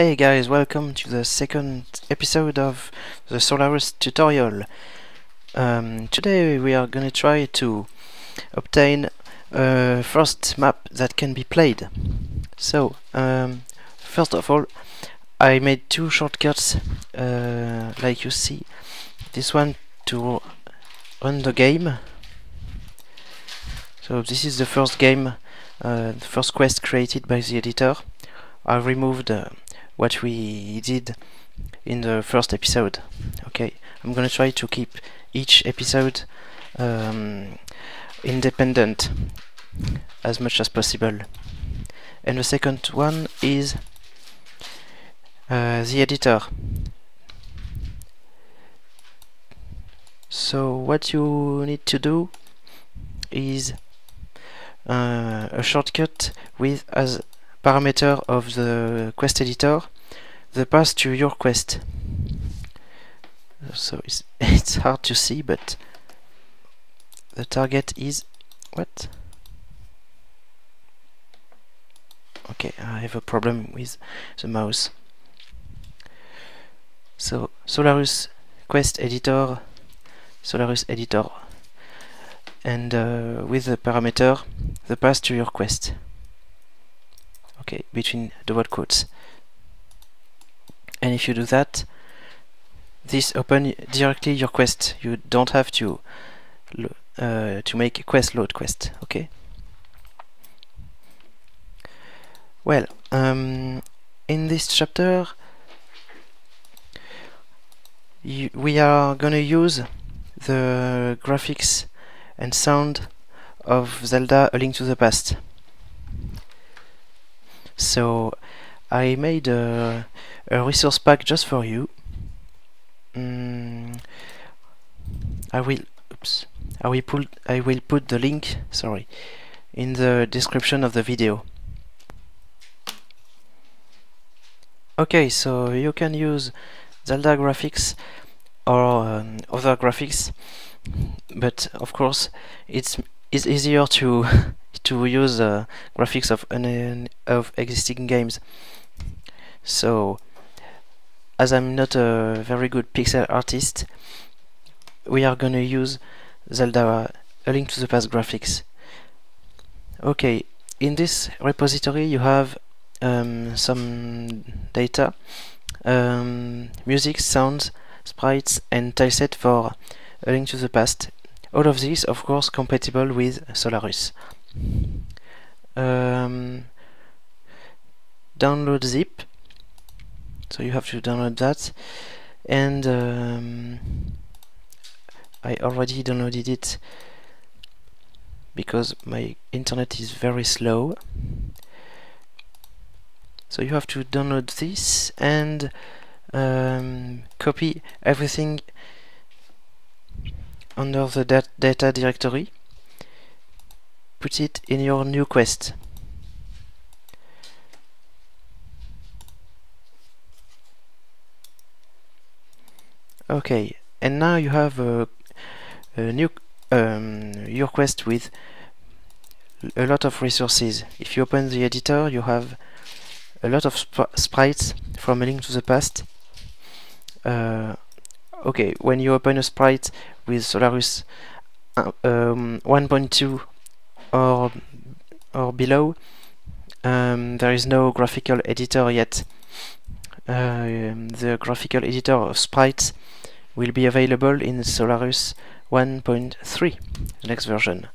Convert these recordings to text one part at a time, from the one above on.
Hey guys, welcome to the second episode of the Solarus tutorial. Um, today we are gonna try to obtain a first map that can be played. So, um, first of all, I made two shortcuts, uh, like you see. This one to run the game. So this is the first game, uh, the first quest created by the editor. I removed uh, what we did in the first episode. Okay, I'm gonna try to keep each episode um, independent as much as possible. And the second one is uh, the editor. So what you need to do is uh, a shortcut with as parameter of the quest editor the path to your quest. So it's, it's hard to see, but the target is what? Okay, I have a problem with the mouse. So Solarus quest editor, Solarus editor, and uh, with the parameter the path to your quest. Okay, between double quotes. And if you do that, this open directly your quest. You don't have to uh, to make a quest load quest. Okay. Well, um, in this chapter, you, we are gonna use the graphics and sound of Zelda: A Link to the Past. So I made a, a resource pack just for you. Mm, I will oops I will put I will put the link sorry in the description of the video. Okay, so you can use Zelda graphics or um, other graphics, but of course it's it's easier to to use uh, graphics of an, of existing games. So, as I'm not a very good pixel artist, we are gonna use Zelda A Link to the Past graphics. Okay, in this repository you have um, some data, um, music, sounds, sprites, and tileset for A Link to the Past. All of these, of course, compatible with Solarus. Um, download zip so you have to download that. And um, I already downloaded it because my internet is very slow. So you have to download this and um, copy everything under the dat data directory. Put it in your new quest Okay, and now you have a, a new um, your quest with a lot of resources. If you open the editor, you have a lot of sp sprites from A Link to the Past. Uh, okay, when you open a sprite with Solarus uh, um, 1.2 or or below, um, there is no graphical editor yet. Uh, the graphical editor of sprites will be available in Solarus 1.3, the next version.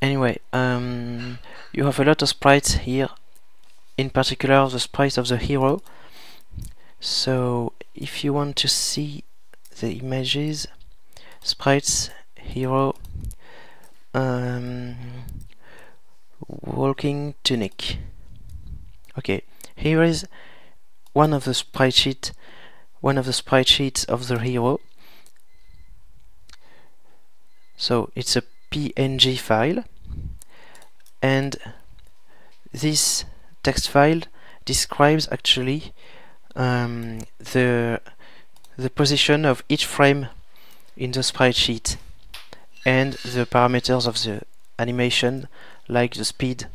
Anyway, um, you have a lot of sprites here, in particular the sprite of the hero. So if you want to see the images, sprites, hero, um, walking tunic. Okay, here is one of the sprite sheet one of the sprite sheets of the hero. So it's a PNG file and this text file describes actually um, the the position of each frame in the sprite sheet and the parameters of the animation like the speed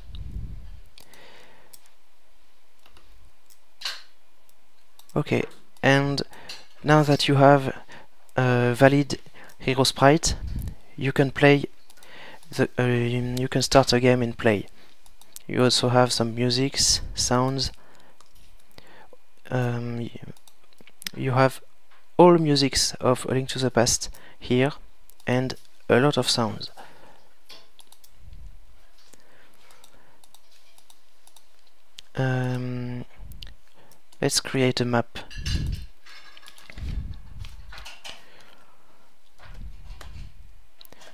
okay and now that you have a valid hero sprite you can play the uh, you can start a game and play. You also have some musics sounds um, you have all musics of A Link to the Past here and a lot of sounds. Um, let's create a map.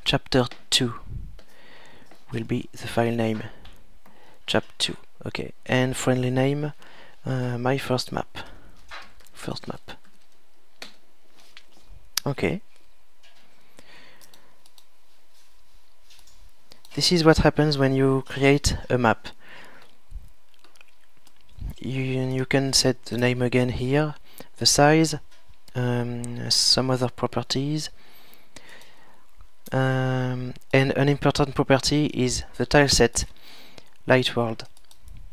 Chapter 2 will be the file name. Chapter 2 okay. And friendly name uh, my first map. First map. Okay. This is what happens when you create a map you, you can set the name again here the size um, some other properties um, and an important property is the tileset light world.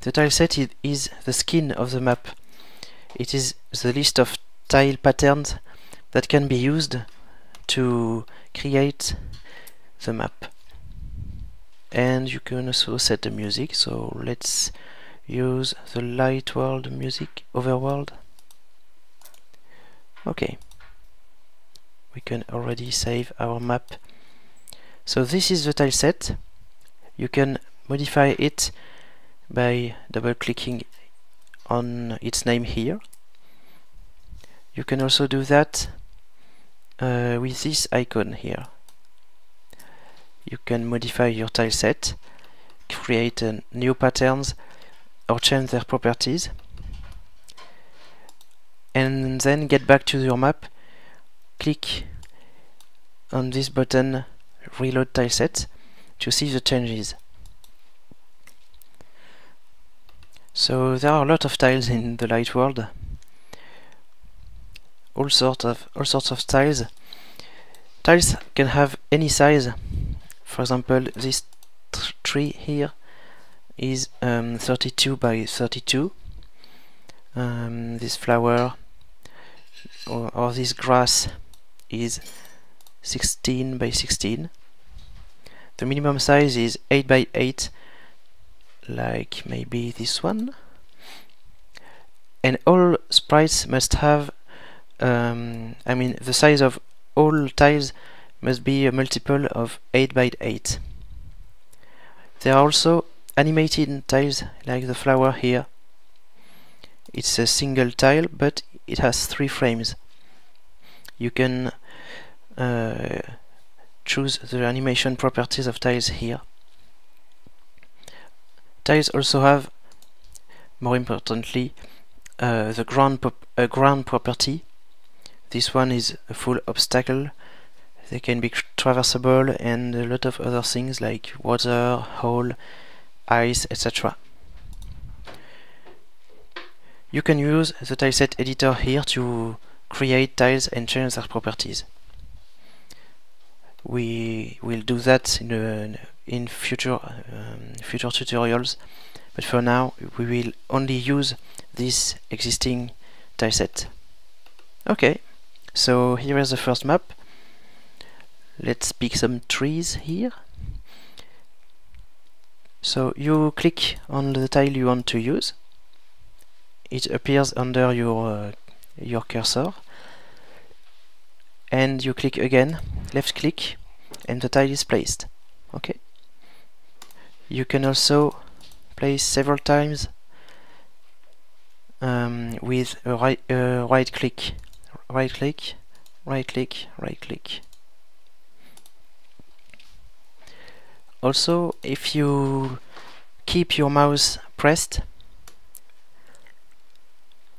The tile tileset is the skin of the map. It is the list of tile patterns that can be used to create the map. And you can also set the music, so let's use the light world music overworld. Okay. We can already save our map so this is the tile set. You can modify it by double clicking on its name here. You can also do that uh, with this icon here. You can modify your tile set, create new patterns or change their properties and then get back to your map click on this button reload tileset to see the changes. So there are a lot of tiles in the light world. All sorts of all sorts of tiles. Tiles can have any size. For example, this tree here is um, 32 by 32. Um, this flower or, or this grass is 16 by 16 the minimum size is 8 by 8 like maybe this one. And all sprites must have um, I mean the size of all tiles must be a multiple of 8 by 8 there are also animated tiles like the flower here it's a single tile but it has three frames you can uh, choose the animation properties of tiles here. Tiles also have, more importantly, uh, the ground, uh, ground property. This one is a full obstacle. They can be traversable and a lot of other things like water, hole, ice, etc. You can use the tileset editor here to create tiles and change their properties. We will do that in uh, in future um, future tutorials but for now we will only use this existing tileset okay so here is the first map. Let's pick some trees here so you click on the tile you want to use. It appears under your uh, your cursor. And you click again left click and the tile is placed. Okay. You can also place several times um, with a right, uh, right click right click right click right click also if you keep your mouse pressed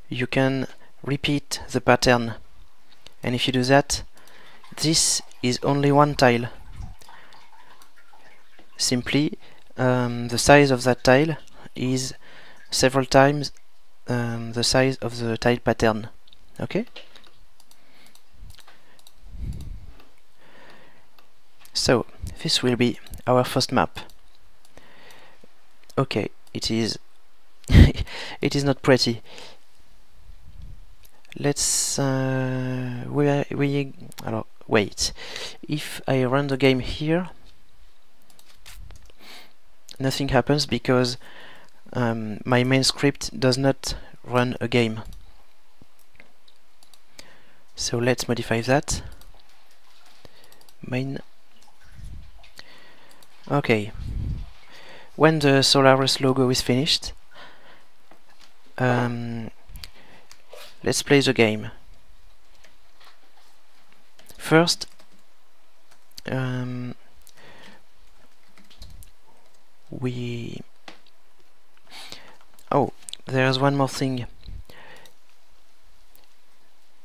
you can repeat the pattern. And if you do that this is only one tile. Simply um, the size of that tile is several times um, the size of the tile pattern. Okay? So this will be our first map. Okay it is it is not pretty. Let's uh, we we alors, wait. If I run the game here nothing happens because um, my main script does not run a game. So let's modify that. Main okay. When the Solarus logo is finished um, let's play the game. First um, we oh there's one more thing.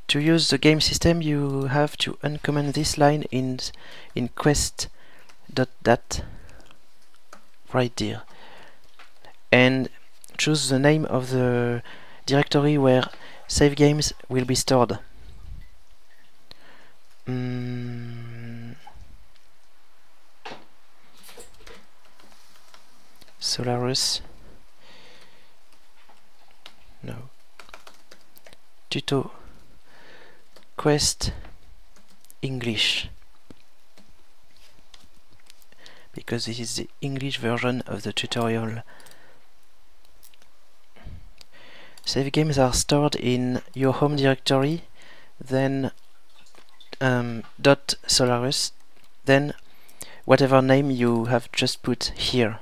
To use the game system you have to uncomment this line in in quest dot dat right there. And choose the name of the directory where save games will be stored. Mm. Solarus no. Tuto. Quest. English because this is the English version of the tutorial. Save games are stored in your home directory then um, dot Solarus then whatever name you have just put here.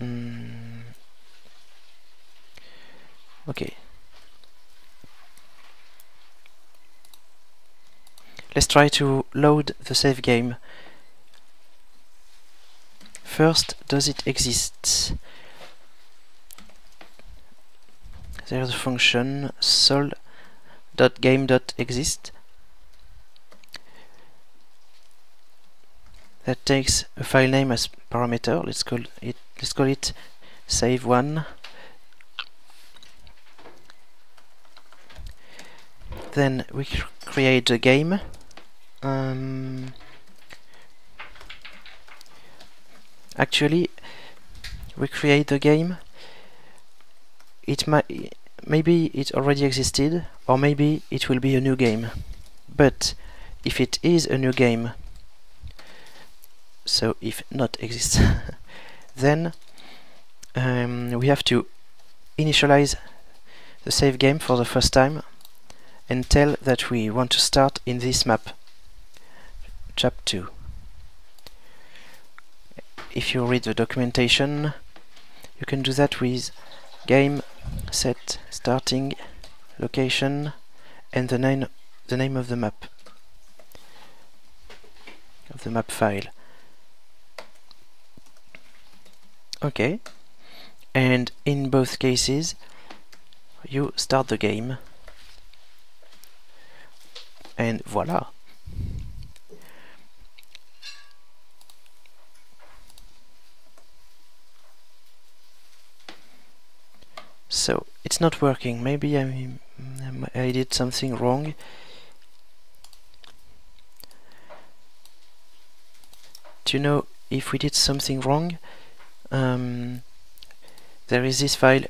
Mm. okay let's try to load the save game. First does it exist? There's a function sol.game.exist that takes a file name as parameter. Let's call it let's call it save one. Then we create a game um, actually we create the game. It might maybe it already existed or maybe it will be a new game. But if it is a new game so if not exists then um, we have to initialize the save game for the first time and tell that we want to start in this map chap 2 if you read the documentation you can do that with game set starting location and the name the name of the map. Of the map file. Okay. And in both cases you start the game. And voila so it's not working. Maybe I, I did something wrong. Do you know if we did something wrong? Um, there is this file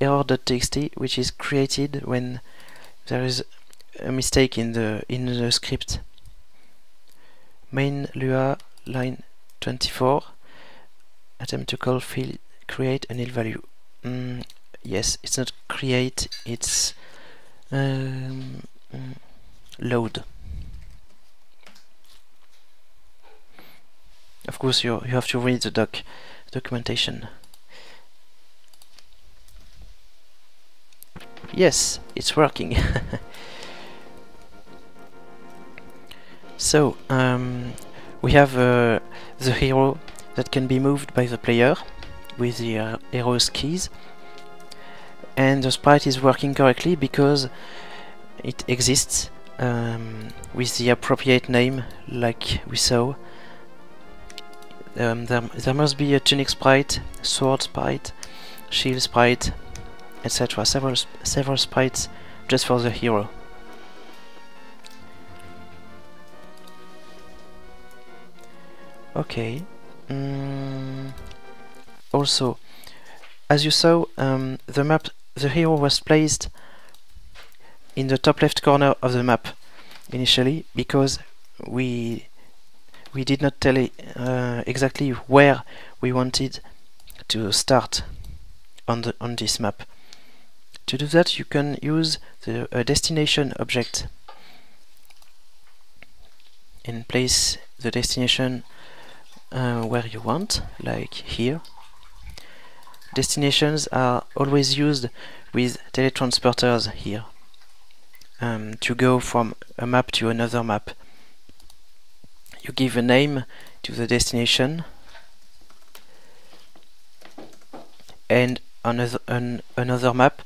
error.txt which is created when there is a mistake in the in the script. Main lua line 24 attempt to call field create a nil value. Mm, yes it's not create it's um, load. Of course you you have to read the doc documentation. Yes it's working. So um, we have uh, the hero that can be moved by the player with the uh, hero's keys and the sprite is working correctly because it exists um, with the appropriate name like we saw um, there, there must be a tunic sprite, sword sprite, shield sprite, etc. Several, several sprites just for the hero. Okay. Mm. Also, as you saw, um, the map the hero was placed in the top left corner of the map initially because we we did not tell uh, exactly where we wanted to start on the on this map. To do that you can use the uh, destination object and place the destination uh, where you want, like here. Destinations are always used with teletransporters here um, to go from a map to another map. You give a name to the destination and on another, on another map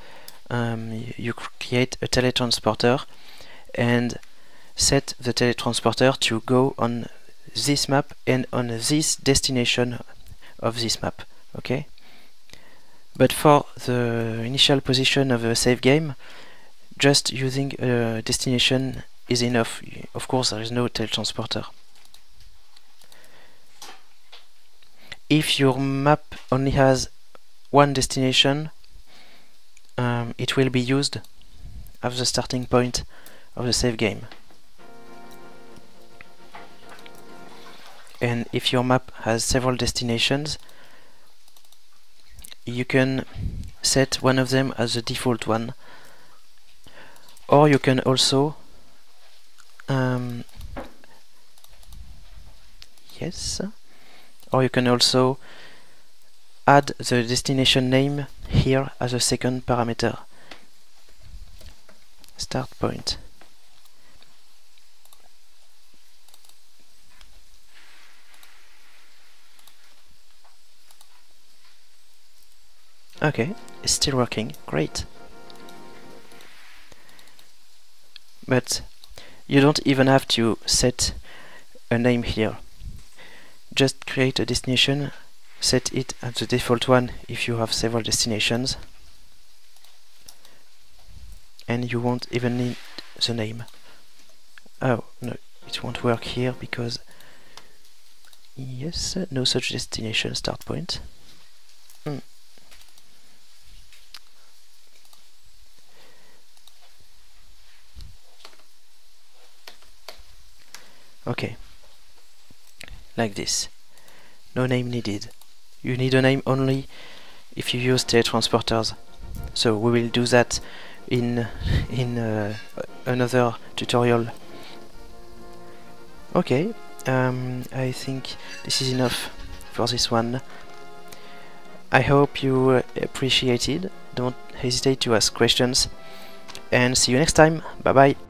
um, you create a teletransporter and set the teletransporter to go on this map and on this destination of this map okay but for the initial position of a save game just using a destination is enough. Of course there is no teletransporter if your map only has one destination um, it will be used as the starting point of the save game. And if your map has several destinations you can set one of them as the default one. Or you can also um, yes. Or you can also add the destination name here as a second parameter. Start point Okay, it's still working, great. But you don't even have to set a name here. Just create a destination, set it at the default one if you have several destinations, and you won't even need the name. Oh, no, it won't work here because yes, no such destination start point. Okay. Like this. No name needed. You need a name only if you use teletransporters. So we will do that in in uh, another tutorial. Okay, um, I think this is enough for this one. I hope you appreciated. Don't hesitate to ask questions. And see you next time. Bye bye.